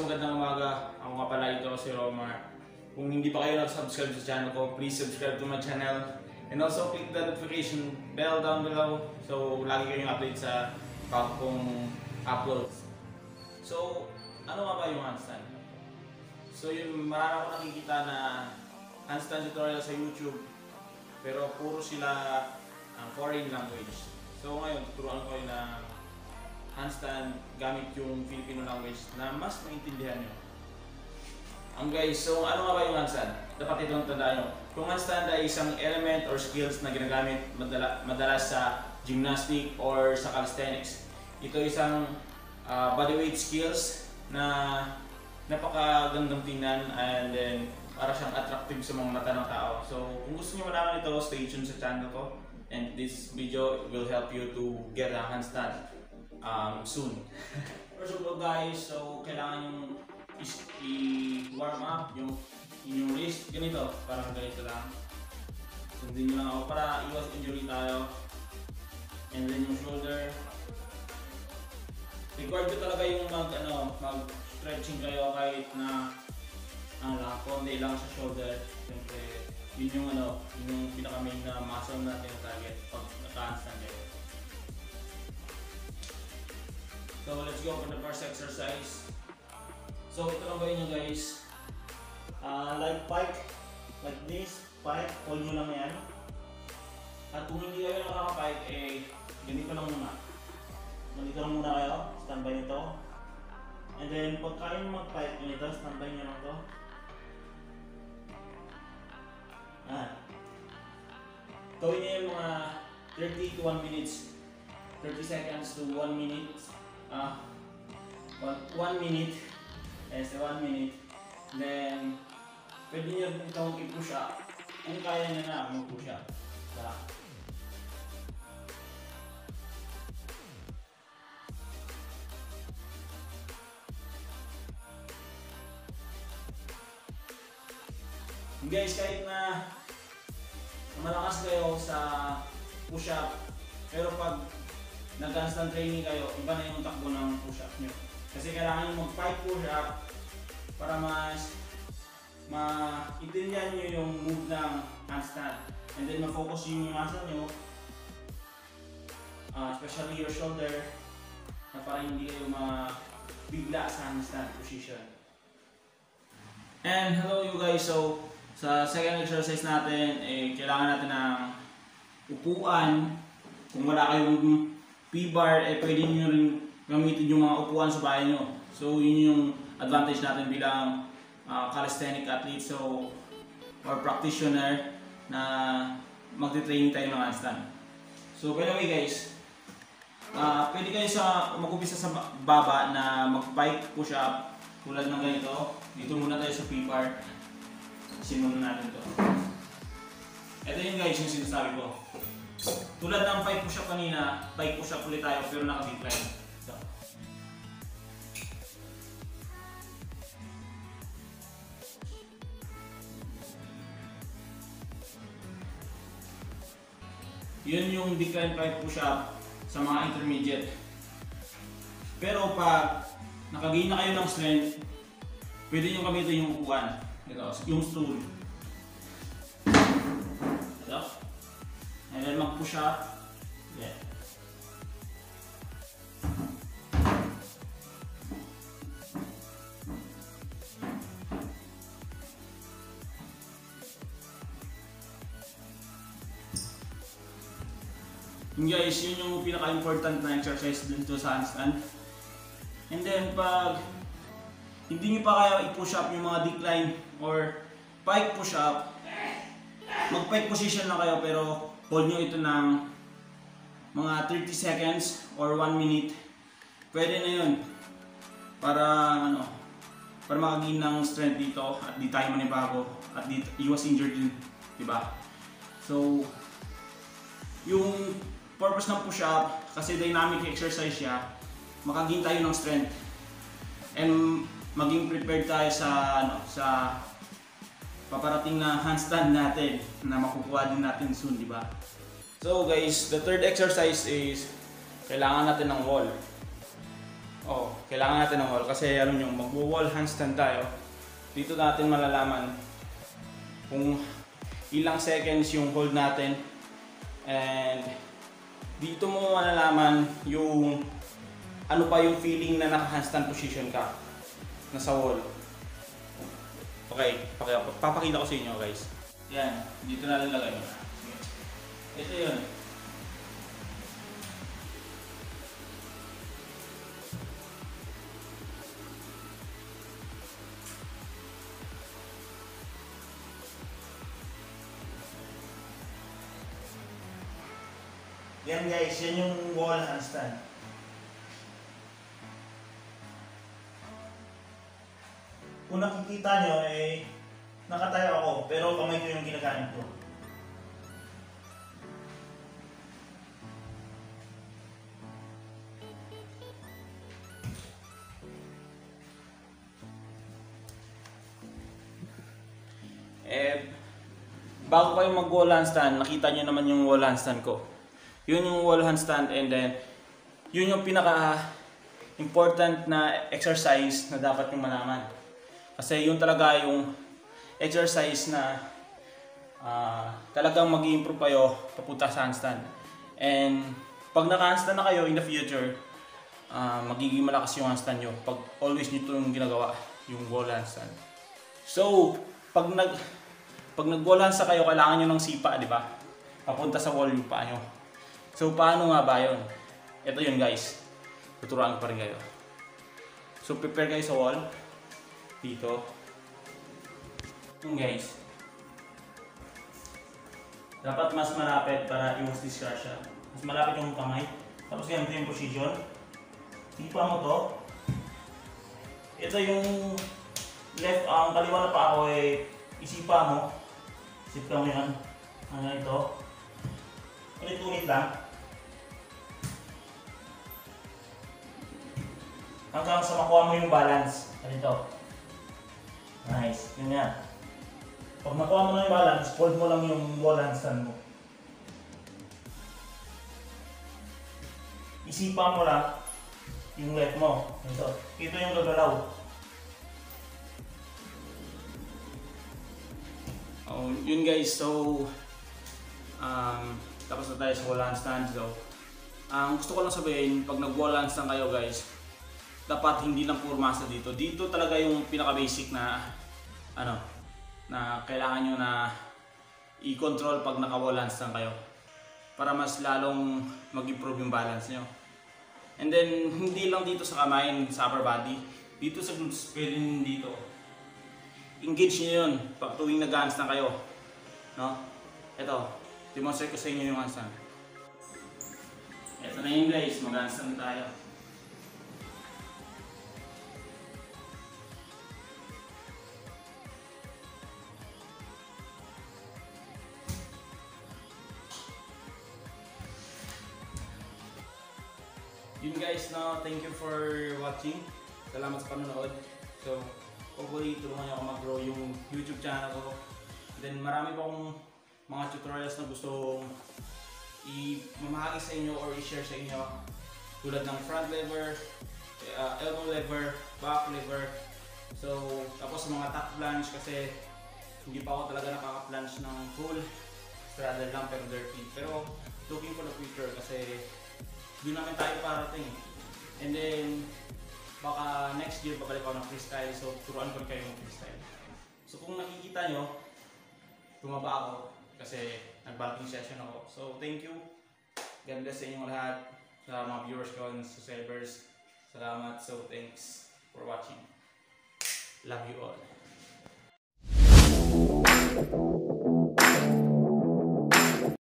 so magandang umaga. Ako nga pala ito si Romar. Kung hindi pa kayo nag-subscribe sa channel ko, please subscribe to my channel. And also click the notification bell down below so lagi kayong update sa kong uploads. So, ano nga ba yung handstand? So yung marami ako nakikita na handstand tutorial sa YouTube pero puro sila ang foreign language. So ngayon, tuturuan ko kayo ng handstand gamit yung Filipino language na mas maintindihan nyo. Ang guys, so ano nga ba yung handstand? Dapat itong tandaan nyo. Kung handstand ay isang element or skills na ginagamit madala, madalas sa gymnastic or sa calisthenics. Ito isang uh, bodyweight skills na napakagandang tingnan and then para siyang attractive sa mga mata ng tao. So kung gusto niyo malaman ito, stay tuned sa channel ko. And this video will help you to get a handstand um, soon. First of all guys, so kailangan yung i-warm up yung inyong wrist. Ganito, parang ganito lang. Sundin nyo lang ako para iwas injury tayo. And then yung shoulder. Required ko talaga yung mag, ano, mag stretching kayo kahit na ano lang, konti lang sa shoulder. Siyempre, yun yung ano, yun yung pinaka main na muscle natin target pag naka-handstand kayo. So let's go for the first exercise. So ito lang gawin nyo guys. Uh, like pike, like this, pike, hold nyo lang yan. At kung hindi kayo nakaka-pike, eh, ganito lang muna. Ganito lang muna kayo, standby nito. And then, pag kaya nyo mag-pike ganito, standby nyo lang to. Ah. Gawin niyo yung mga 30 to 1 minutes. 30 seconds to 1 minute. Ah. 1 minute. Yes, 1 minute. Then, pwede niyo itong i-push up. Kung kaya niya na, mag-push up. Tara. Guys, kahit na malakas kayo sa push-up, pero pag nag-constant training kayo, iba na yung takbo ng push-up nyo. Kasi kailangan nyo mag-5 push-up para mas maintindihan nyo yung move ng handstand. And then ma-focus yung muscle nyo, uh, especially your shoulder, na para hindi kayo mabigla sa handstand position. And hello you guys, so sa second exercise natin, eh, kailangan natin ng upuan. Kung wala kayong P-bar, eh, pwede nyo rin gamitin yung mga upuan sa bahay nyo. So, yun yung advantage natin bilang uh, calisthenic athlete so, or practitioner na magte-training tayo ng handstand. So, by the way guys, uh, pwede kayo sa mag-upisa sa baba na mag-pike push-up tulad ng ganito. Dito muna tayo sa P-bar. Simulan natin to. Ito yung guys yung sinasabi ko. Tulad ng 5 push-up kanina, 5 push-up ulit tayo pero naka-decline. So. Yun yung decline 5 push-up sa mga intermediate. Pero pag nakagain na kayo ng strength, pwede nyo gamitin yung upuan. Ito, yung stool. And then mag-push up. Yeah. Yun guys, yun yung pinaka-important na exercise dito sa handstand. And then pag hindi nyo pa kaya i-push up yung mga decline or pike push up, mag-pike position lang kayo pero hold nyo ito ng mga 30 seconds or 1 minute. Pwede na yun para ano para makagain ng strength dito at di tayo manibago at di iwas injured din, di ba? So, yung purpose ng push-up, kasi dynamic exercise siya, makagain tayo ng strength. And maging prepared tayo sa ano sa paparating na handstand natin na makukuha din natin soon, di ba? So guys, the third exercise is kailangan natin ng wall. Oh, kailangan natin ng wall kasi ano nyo, magwo-wall handstand tayo. Dito natin malalaman kung ilang seconds yung hold natin and dito mo malalaman yung ano pa yung feeling na naka-handstand position ka nasa wall. Okay, paki- papakita ko sa inyo guys. Yan, dito na lang lagay mo. Ito yun. Yan guys, yan yung wall handstand. Kung nakikita nyo, eh, nakatayo ako, pero kamay ko yung ginagamit ko. Eh, bago kayo mag-wall handstand, nakita nyo naman yung wall handstand ko. Yun yung wall handstand and then, yun yung pinaka important na exercise na dapat nyo malaman. Kasi yun talaga yung exercise na ah, talagang mag improve kayo papunta sa handstand. And pag naka-handstand na kayo in the future, ah, magiging malakas yung handstand nyo. Pag always nyo ito yung ginagawa, yung wall handstand. So, pag nag pag nag-wall handstand kayo, kailangan nyo ng sipa, di ba? Papunta sa wall yung paa nyo. So, paano nga ba yun? Ito yun guys. Tuturuan ko pa rin kayo. So, prepare kayo sa wall. Dito. Yung guys. Dapat mas malapit para iwas disgrasya. Mas malapit yung kamay. Tapos ganito yung position. Tipa mo to. Ito yung left, ang kaliwa na pa ako ay isipa mo. Isipka mo yan. Ano ito. Ulit-ulit lang. Hanggang sa makuha mo yung balance. Ganito. Nice. Yun yan. Pag nakuha mo na yung balance, hold mo lang yung wall handstand mo. Isipan mo lang yung left mo. Ito. Ito yung gagalaw. Oh, yun guys. So, um, tapos na tayo sa wall handstand. So, ang gusto ko lang sabihin, pag nag-wall handstand kayo guys, dapat hindi lang puro masa dito. Dito talaga yung pinaka-basic na ano, na kailangan nyo na i-control pag naka-wall handstand kayo para mas lalong mag-improve yung balance nyo. And then, hindi lang dito sa kamay, sa upper body, dito sa glutes, pwede dito. Engage nyo yun pag tuwing nag-handstand kayo. No? Ito, demonstrate ko sa inyo yung handstand. Ito na yun guys, mag-handstand tayo. Guys, no, thank you for watching. Salamat sa panonood. So, hopefully tulungan niyo ako mag-grow yung YouTube channel ko. Then marami pa akong mga tutorials na gusto i-mamahagi sa inyo or i-share sa inyo. Tulad ng front lever, uh, elbow lever, back lever. So, tapos mga top plunge kasi hindi pa ako talaga nakaka-plunge ng full straddle lang pero dirty. Pero looking for the future kasi doon namin tayo parating. And then, baka next year babalik ako ng freestyle. So, turuan ko kayo ng freestyle. So, kung nakikita nyo, tumaba ako kasi nag-bulking session ako. So, thank you. God bless sa inyong lahat. Sa mga viewers ko and subscribers. Salamat. So, thanks for watching. Love you all.